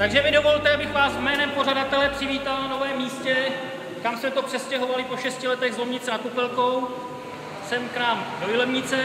Takže mi dovolte, abych vás jménem pořadatele přivítal na novém místě, kam jsme to přestěhovali po šesti letech z Lomnice nad Kupelkou, sem k nám do Jilemnice.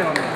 campeones.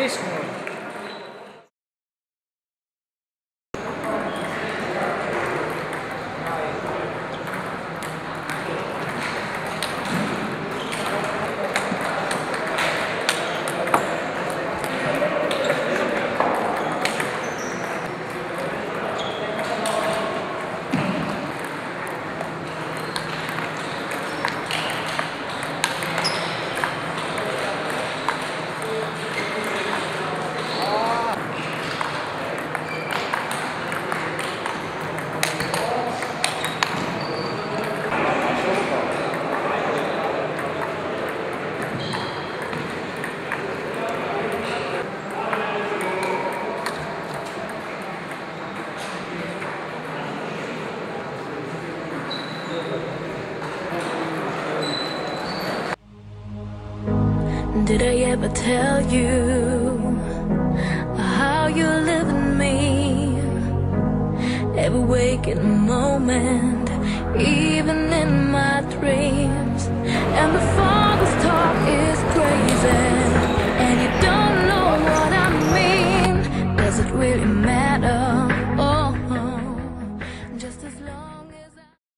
Vishnu. Did I ever tell you how you live in me? Every waking moment, even